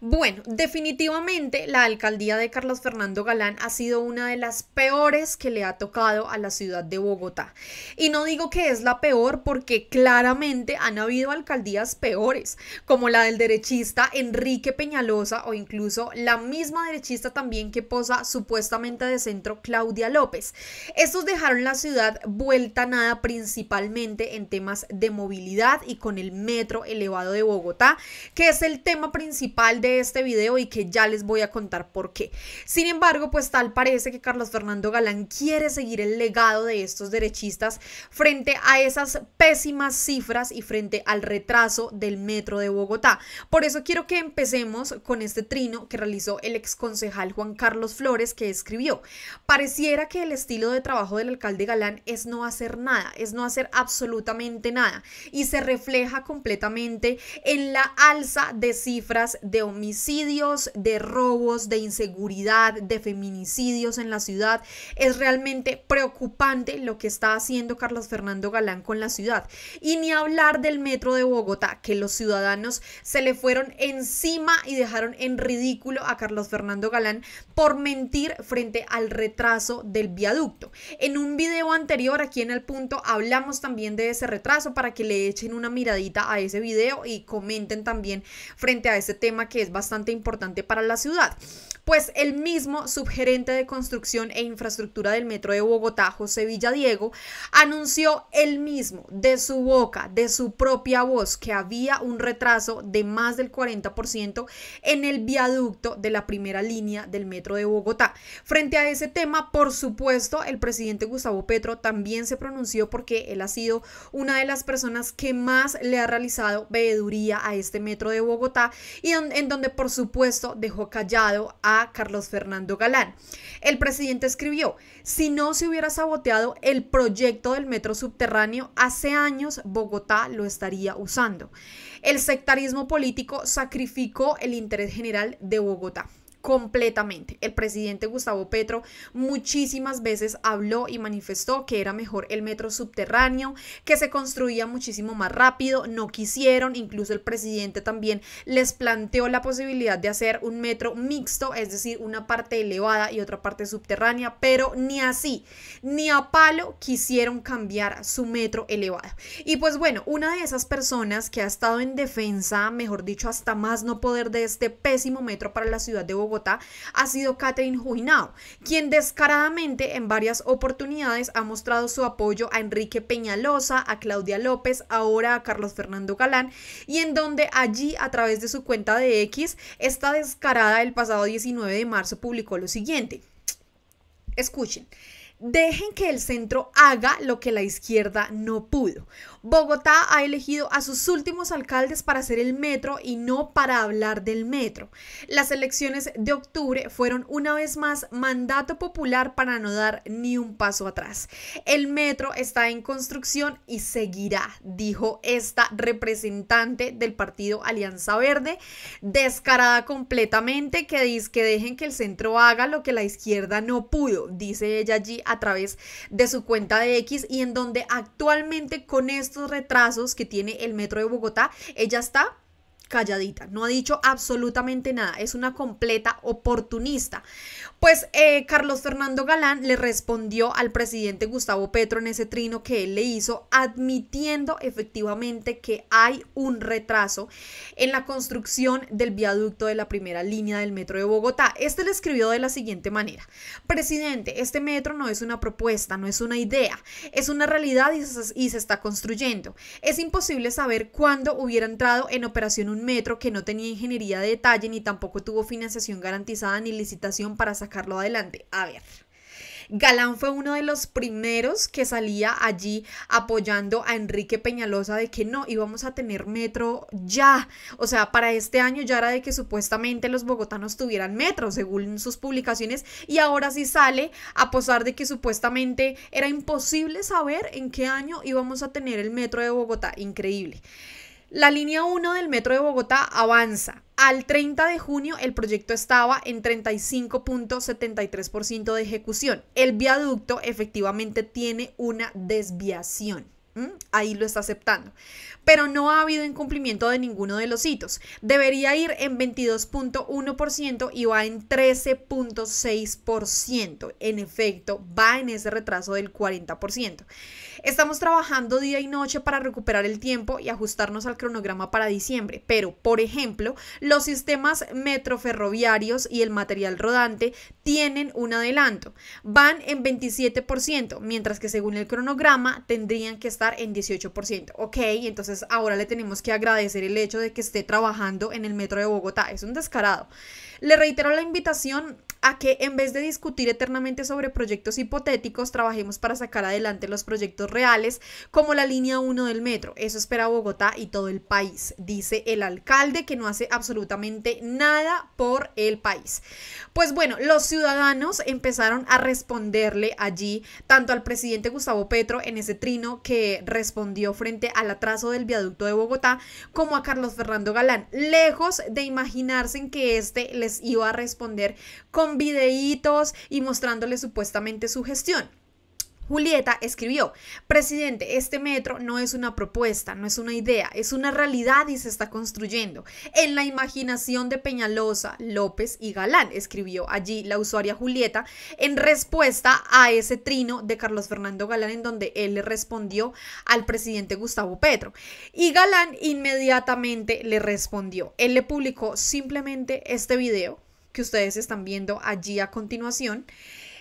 Bueno, definitivamente la alcaldía de Carlos Fernando Galán ha sido una de las peores que le ha tocado a la ciudad de Bogotá. Y no digo que es la peor porque claramente han habido alcaldías peores, como la del derechista Enrique Peñalosa o incluso la misma derechista también que posa supuestamente de centro Claudia López. Estos dejaron la ciudad vuelta nada principalmente en temas de movilidad y con el metro elevado de Bogotá, que es el tema principal de este video y que ya les voy a contar por qué. Sin embargo, pues tal parece que Carlos Fernando Galán quiere seguir el legado de estos derechistas frente a esas pésimas cifras y frente al retraso del metro de Bogotá. Por eso quiero que empecemos con este trino que realizó el exconcejal Juan Carlos Flores que escribió. Pareciera que el estilo de trabajo del alcalde Galán es no hacer nada, es no hacer absolutamente nada y se refleja completamente en la alza de cifras de homicidios, de robos, de inseguridad, de feminicidios en la ciudad. Es realmente preocupante lo que está haciendo Carlos Fernando Galán con la ciudad. Y ni hablar del metro de Bogotá, que los ciudadanos se le fueron encima y dejaron en ridículo a Carlos Fernando Galán por mentir frente al retraso del viaducto. En un video anterior aquí en el punto hablamos también de ese retraso para que le echen una miradita a ese video y comenten también frente a ese tema que es bastante importante para la ciudad. Pues el mismo subgerente de construcción e infraestructura del metro de Bogotá, José Villadiego, anunció él mismo de su boca, de su propia voz, que había un retraso de más del 40% en el viaducto de la primera línea del metro de Bogotá. Frente a ese tema, por supuesto, el presidente Gustavo Petro también se pronunció porque él ha sido una de las personas que más le ha realizado veeduría a este metro de Bogotá y en donde por supuesto dejó callado a Carlos Fernando Galán. El presidente escribió, si no se hubiera saboteado el proyecto del metro subterráneo, hace años Bogotá lo estaría usando. El sectarismo político sacrificó el interés general de Bogotá completamente. El presidente Gustavo Petro muchísimas veces habló y manifestó que era mejor el metro subterráneo, que se construía muchísimo más rápido, no quisieron, incluso el presidente también les planteó la posibilidad de hacer un metro mixto, es decir, una parte elevada y otra parte subterránea, pero ni así, ni a palo quisieron cambiar su metro elevado. Y pues bueno, una de esas personas que ha estado en defensa, mejor dicho, hasta más no poder de este pésimo metro para la ciudad de Bogotá, ha sido Catherine Juinao, quien descaradamente en varias oportunidades ha mostrado su apoyo a Enrique Peñalosa, a Claudia López, ahora a Carlos Fernando Galán, y en donde allí a través de su cuenta de X, esta descarada el pasado 19 de marzo publicó lo siguiente. Escuchen. Dejen que el centro haga lo que la izquierda no pudo. Bogotá ha elegido a sus últimos alcaldes para hacer el metro y no para hablar del metro. Las elecciones de octubre fueron una vez más mandato popular para no dar ni un paso atrás. El metro está en construcción y seguirá, dijo esta representante del partido Alianza Verde, descarada completamente que dice que dejen que el centro haga lo que la izquierda no pudo, dice ella allí a través de su cuenta de X y en donde actualmente con esto retrasos que tiene el metro de Bogotá, ella está calladita, no ha dicho absolutamente nada, es una completa oportunista. Pues eh, Carlos Fernando Galán le respondió al presidente Gustavo Petro en ese trino que él le hizo, admitiendo efectivamente que hay un retraso en la construcción del viaducto de la primera línea del metro de Bogotá. Este le escribió de la siguiente manera, presidente, este metro no es una propuesta, no es una idea, es una realidad y se, está construyendo. Es imposible saber cuándo hubiera entrado en operación un metro que no tenía ingeniería de detalle ni tampoco tuvo financiación garantizada ni licitación para sacarlo adelante. A ver. Galán fue uno de los primeros que salía allí apoyando a Enrique Peñalosa de que no íbamos a tener metro ya. O sea, para este año ya era de que supuestamente los bogotanos tuvieran metro, según sus publicaciones, y ahora sí sale a posar de que supuestamente era imposible saber en qué año íbamos a tener el metro de Bogotá. Increíble. La línea 1 del metro de Bogotá avanza. Al 30 de junio el proyecto estaba en 35.73% de ejecución. El viaducto efectivamente tiene una desviación. Ahí lo está aceptando. Pero no ha habido incumplimiento de ninguno de los hitos. Debería ir en 22.1% y va en 13.6%. En efecto, va en ese retraso del 40%. Estamos trabajando día y noche para recuperar el tiempo y ajustarnos al cronograma para diciembre, pero, por ejemplo, los sistemas metroferroviarios y el material rodante tienen un adelanto. Van en 27%, mientras que según el cronograma tendrían que estar en 18%. Ok, entonces ahora le tenemos que agradecer el hecho de que esté trabajando en el metro de Bogotá. Es un descarado. Le reitero la invitación a que en vez de discutir eternamente sobre proyectos hipotéticos, trabajemos para sacar adelante los proyectos reales, como la línea 1 del metro. Eso espera Bogotá y todo el país, dice el alcalde que no hace absolutamente nada por el país. Pues bueno, los ciudadanos empezaron a responderle allí tanto al presidente Gustavo Petro en ese trino que respondió frente al atraso del viaducto de Bogotá, como a Carlos Fernando Galán, lejos de imaginarse en que este les iba a responder con videitos y mostrándole supuestamente su gestión. Julieta escribió, presidente, este metro no es una propuesta, no es una idea, es una realidad y se está construyendo. En la imaginación de Peñalosa, López y Galán, escribió allí la usuaria Julieta en respuesta a ese trino de Carlos Fernando Galán en donde él le respondió al presidente Gustavo Petro. Y Galán inmediatamente le respondió. Él le publicó simplemente este video que ustedes están viendo allí a continuación.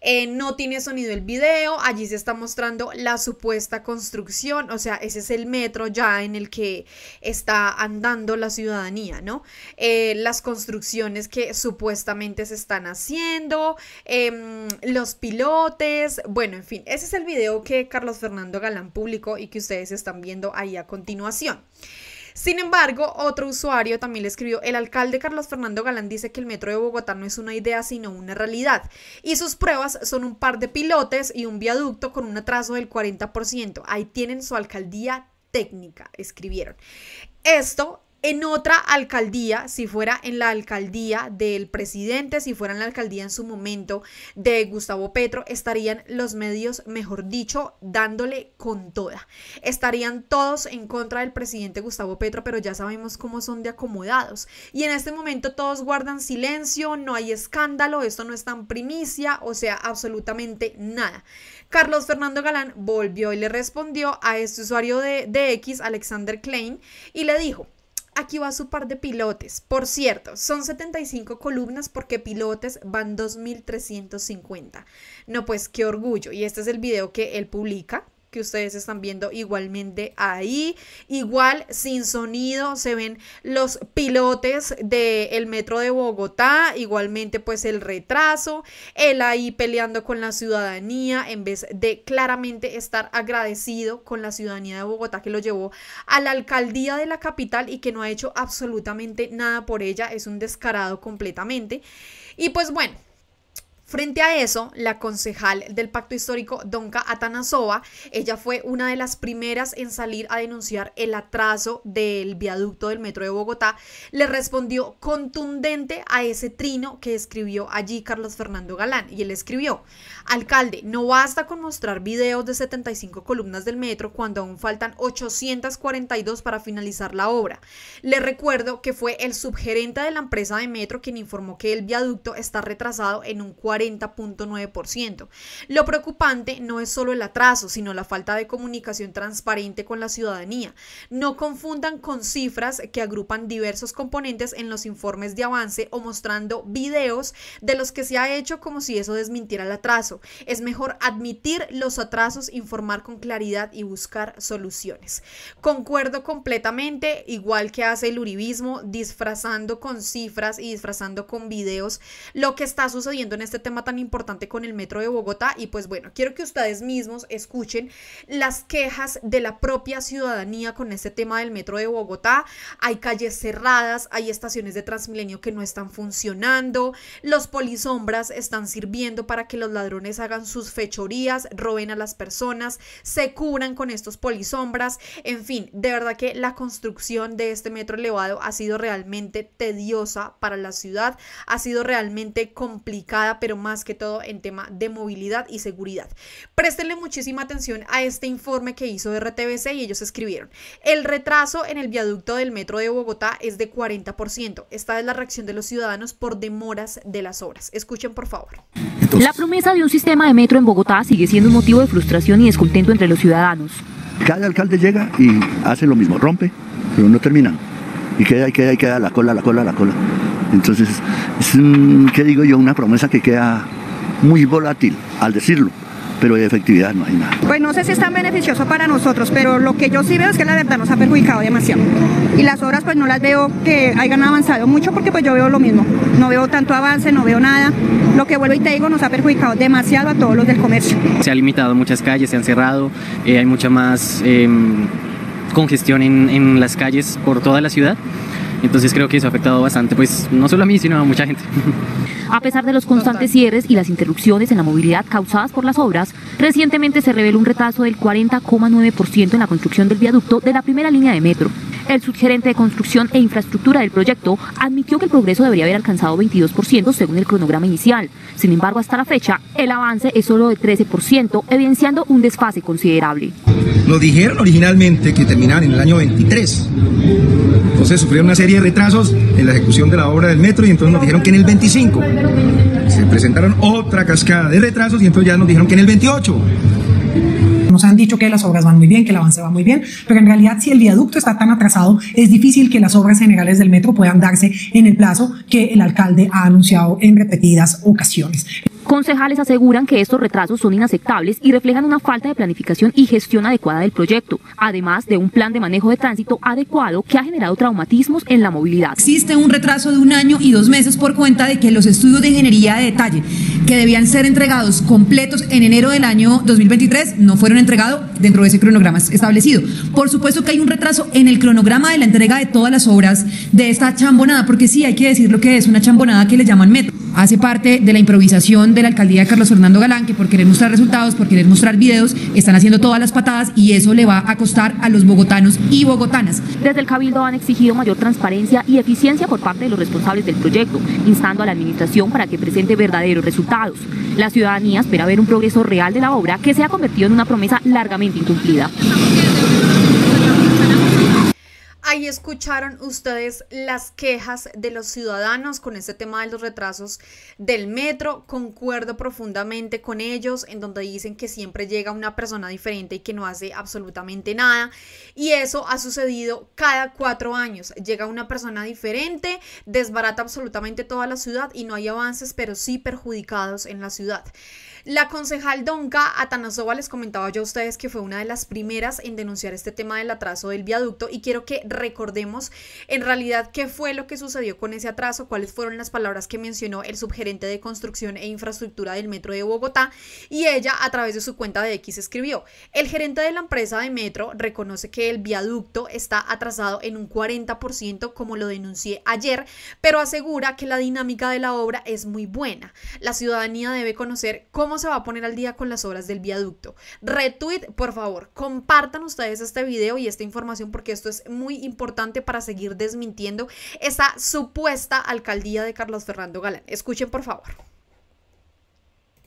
Eh, no tiene sonido el video, allí se está mostrando la supuesta construcción, o sea, ese es el metro ya en el que está andando la ciudadanía, ¿no? Eh, las construcciones que supuestamente se están haciendo, em, los pilotes, bueno, en fin, ese es el video que Carlos Fernando Galán publicó y que ustedes están viendo ahí a continuación. Sin embargo, otro usuario también le escribió, el alcalde Carlos Fernando Galán dice que el metro de Bogotá no es una idea, sino una realidad. Y sus pruebas son un par de pilotes y un viaducto con un atraso del 40%. Ahí tienen su alcaldía técnica, escribieron. Esto en otra alcaldía, si fuera en la alcaldía del presidente, si fuera en la alcaldía en su momento de Gustavo Petro, estarían los medios, mejor dicho, dándole con toda. Estarían todos en contra del presidente Gustavo Petro, pero ya sabemos cómo son de acomodados. Y en este momento todos guardan silencio, no hay escándalo, esto no es tan primicia, o sea, absolutamente nada. Carlos Fernando Galán volvió y le respondió a este usuario de, de X, Alexander Klein, y le dijo, Aquí va su par de pilotes. Por cierto, son 75 columnas porque pilotes van 2.350. No, pues qué orgullo. Y este es el video que él publica que ustedes están viendo igualmente ahí. Igual sin sonido se ven los pilotes del metro de Bogotá, igualmente pues el retraso, él ahí peleando con la ciudadanía en vez de claramente estar agradecido con la ciudadanía de Bogotá que lo llevó a la alcaldía de la capital y que no ha hecho absolutamente nada por ella, es un descarado completamente. Y pues bueno, Frente a eso, la concejal del pacto histórico, Donka Atanasova, ella fue una de las primeras en salir a denunciar el atraso del viaducto del metro de Bogotá, le respondió contundente a ese trino que escribió allí Carlos Fernando Galán. Y él escribió, alcalde, no basta con mostrar videos de 75 columnas del metro cuando aún faltan 842 para finalizar la obra. Le recuerdo que fue el subgerente de la empresa de metro quien informó que el viaducto está retrasado en un 40 40.9%. Lo preocupante no es solo el atraso, sino la falta de comunicación transparente con la ciudadanía. No confundan con cifras que agrupan diversos componentes en los informes de avance o mostrando videos de los que se ha hecho como si eso desmintiera el atraso. Es mejor admitir los atrasos, informar con claridad y buscar soluciones. Concuerdo completamente, igual que hace el uribismo, disfrazando con cifras y disfrazando con videos lo que está sucediendo en este tema tan importante con el metro de Bogotá y pues bueno, quiero que ustedes mismos escuchen las quejas de la propia ciudadanía con este tema del metro de Bogotá. Hay calles cerradas, hay estaciones de Transmilenio que no están funcionando, los polisombras están sirviendo para que los ladrones hagan sus fechorías, roben a las personas, se curan con estos polisombras, en fin, de verdad que la construcción de este metro elevado ha sido realmente tediosa para la ciudad, ha sido realmente complicada, pero más que todo en tema de movilidad y seguridad. Préstenle muchísima atención a este informe que hizo RTBC y ellos escribieron, el retraso en el viaducto del metro de Bogotá es de 40%. Esta es la reacción de los ciudadanos por demoras de las obras. Escuchen por favor. la promesa de un sistema de metro en Bogotá sigue siendo un motivo de frustración y descontento entre los ciudadanos. Cada alcalde llega y hace lo mismo, rompe, pero no termina. Y queda, y queda, y queda la cola, la cola, la cola. Entonces, es, ¿qué digo yo? Una promesa que queda muy volátil al decirlo pero de efectividad no hay nada. Pues no sé si es tan beneficioso para nosotros, pero lo que yo sí veo es que la verdad nos ha perjudicado demasiado. Y las obras pues no las veo que hayan avanzado mucho porque pues yo veo lo mismo. No veo tanto avance, no veo nada. Lo que vuelvo y te digo nos ha perjudicado demasiado a todos los del comercio. Se ha limitado muchas calles, se han cerrado, eh, hay mucha más eh, congestión en, en las calles por toda la ciudad. Entonces creo que eso ha afectado bastante, pues no solo a mí, sino a mucha gente. A pesar de los constantes cierres y las interrupciones en la movilidad causadas por las obras, recientemente se reveló un retraso del 40,9% en la construcción del viaducto de la primera línea de metro. El subgerente de Construcción e Infraestructura del proyecto admitió que el progreso debería haber alcanzado 22% según el cronograma inicial. Sin embargo, hasta la fecha, el avance es solo de 13%, evidenciando un desfase considerable. Nos dijeron originalmente que terminaban en el año 23. Entonces sufrieron una serie de retrasos en la ejecución de la obra del metro y entonces nos dijeron que en el 25. Se presentaron otra cascada de retrasos y entonces ya nos dijeron que en el 28. Nos han dicho que las obras van muy bien, que el avance va muy bien, pero en realidad si el viaducto está tan atrasado, es difícil que las obras generales del metro puedan darse en el plazo que el alcalde ha anunciado en repetidas ocasiones. Concejales aseguran que estos retrasos son inaceptables y reflejan una falta de planificación y gestión adecuada del proyecto, además de un plan de manejo de tránsito adecuado que ha generado traumatismos en la movilidad. Existe un retraso de un año y dos meses por cuenta de que los estudios de ingeniería de detalle que debían ser entregados completos en enero del año 2023 no fueron entregados dentro de ese cronograma establecido. Por supuesto que hay un retraso en el cronograma de la entrega de todas las obras de esta chambonada, porque sí hay que decir lo que es una chambonada que le llaman metro. Hace parte de la improvisación de la alcaldía de Carlos Fernando Galán, que por querer mostrar resultados, por querer mostrar videos, están haciendo todas las patadas y eso le va a costar a los bogotanos y bogotanas. Desde el Cabildo han exigido mayor transparencia y eficiencia por parte de los responsables del proyecto, instando a la administración para que presente verdaderos resultados. La ciudadanía espera ver un progreso real de la obra que se ha convertido en una promesa largamente incumplida. Ahí escucharon ustedes las quejas de los ciudadanos con este tema de los retrasos del metro. Concuerdo profundamente con ellos en donde dicen que siempre llega una persona diferente y que no hace absolutamente nada. Y eso ha sucedido cada cuatro años. Llega una persona diferente, desbarata absolutamente toda la ciudad y no hay avances, pero sí perjudicados en la ciudad. La concejal Donka Atanasova les comentaba yo a ustedes que fue una de las primeras en denunciar este tema del atraso del viaducto y quiero que recordemos en realidad qué fue lo que sucedió con ese atraso, cuáles fueron las palabras que mencionó el subgerente de construcción e infraestructura del metro de Bogotá y ella a través de su cuenta de X escribió, el gerente de la empresa de metro reconoce que el viaducto está atrasado en un 40% como lo denuncié ayer, pero asegura que la dinámica de la obra es muy buena. La ciudadanía debe conocer cómo se va a poner al día con las obras del viaducto. Retweet, por favor, compartan ustedes este video y esta información porque esto es muy importante para seguir desmintiendo esa supuesta alcaldía de Carlos Fernando Galán. Escuchen, por favor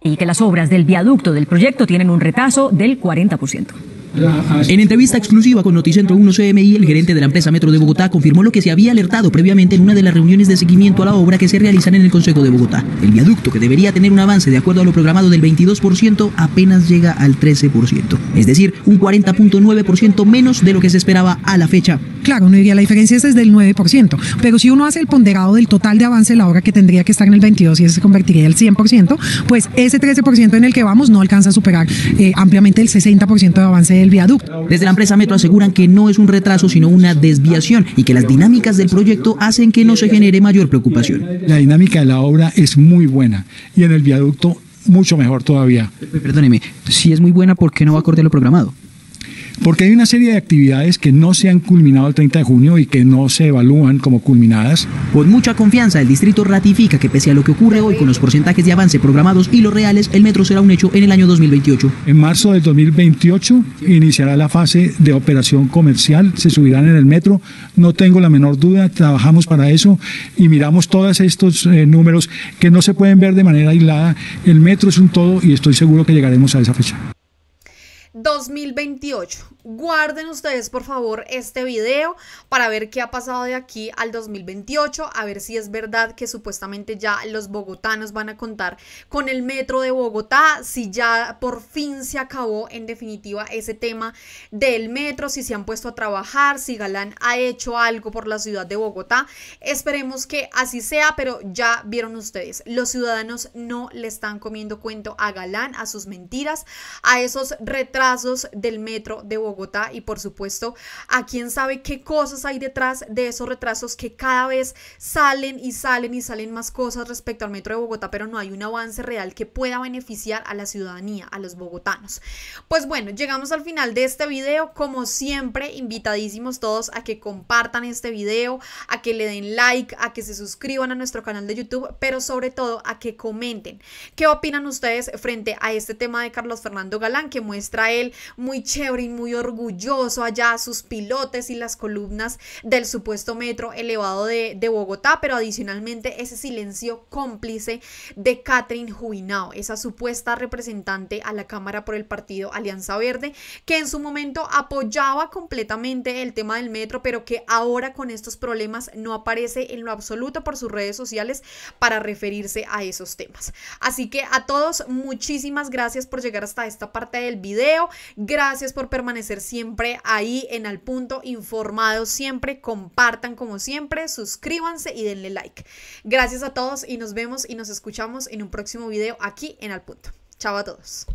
y que las obras del viaducto del proyecto tienen un retraso del 40%. En entrevista exclusiva con Noticentro 1 CMI, el gerente de la empresa Metro de Bogotá confirmó lo que se había alertado previamente en una de las reuniones de seguimiento a la obra que se realizan en el Consejo de Bogotá. El viaducto, que debería tener un avance de acuerdo a lo programado del 22%, apenas llega al 13%, es decir, un 40.9% menos de lo que se esperaba a la fecha. Claro, uno diría la diferencia es desde el 9%, pero si uno hace el ponderado del total de avance de la obra que tendría que estar en el 22 y ese se convertiría el 100%, pues ese 13% en el que vamos no alcanza a superar eh, ampliamente el 60% de avance del viaducto. Desde la empresa Metro aseguran que no es un retraso, sino una desviación y que las dinámicas del proyecto hacen que no se genere mayor preocupación. La dinámica de la obra es muy buena y en el viaducto mucho mejor todavía. Perdóneme, si es muy buena, ¿por qué no va acorde a lo programado? Porque hay una serie de actividades que no se han culminado el 30 de junio y que no se evalúan como culminadas. Con mucha confianza, el distrito ratifica que pese a lo que ocurre hoy con los porcentajes de avance programados y los reales, el metro será un hecho en el año 2028. En marzo del 2028 iniciará la fase de operación comercial, se subirán en el metro, no tengo la menor duda, trabajamos para eso y miramos todos estos eh, números que no se pueden ver de manera aislada. El metro es un todo y estoy seguro que llegaremos a esa fecha. 2028. Guarden ustedes por favor este video para ver qué ha pasado de aquí al 2028, a ver si es verdad que supuestamente ya los bogotanos van a contar con el metro de Bogotá, si ya por fin se acabó en definitiva ese tema del metro, si se han puesto a trabajar, si Galán ha hecho algo por la ciudad de Bogotá. Esperemos que así sea, pero ya vieron ustedes, los ciudadanos no le están comiendo cuento a Galán, a sus mentiras, a esos retrasos del metro de Bogotá y por supuesto a quién sabe qué cosas hay detrás de esos retrasos que cada vez salen y salen y salen más cosas respecto al metro de Bogotá, pero no hay un avance real que pueda beneficiar a la ciudadanía, a los bogotanos. Pues bueno, llegamos al final de este video, como siempre, invitadísimos todos a que compartan este video, a que le den like, a que se suscriban a nuestro canal de YouTube, pero sobre todo a que comenten qué opinan ustedes frente a este tema de Carlos Fernando Galán que muestra él muy chévere y muy orgulloso allá sus pilotes y las columnas del supuesto metro elevado de, Bogotá, pero adicionalmente ese silencio cómplice de Catherine Juinao, esa supuesta representante a la Cámara por el partido Alianza Verde, que en su momento apoyaba completamente el tema del metro, pero que ahora con estos problemas no aparece en lo absoluto por sus redes sociales para referirse a esos temas. Así que a todos, muchísimas gracias por llegar hasta esta parte del video. Gracias por permanecer siempre ahí en Al Punto, informados siempre. Compartan como siempre, suscríbanse y denle like. Gracias a todos y nos vemos y nos escuchamos en un próximo video aquí en Al Punto. Chao a todos.